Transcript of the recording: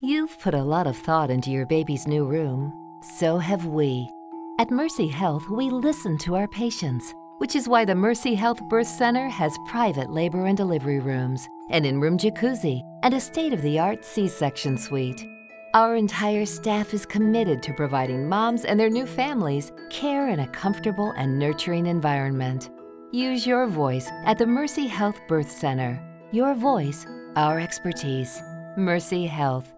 You've put a lot of thought into your baby's new room. So have we. At Mercy Health, we listen to our patients, which is why the Mercy Health Birth Center has private labor and delivery rooms, an in room jacuzzi, and a state of the art C section suite. Our entire staff is committed to providing moms and their new families care in a comfortable and nurturing environment. Use your voice at the Mercy Health Birth Center. Your voice, our expertise. Mercy Health.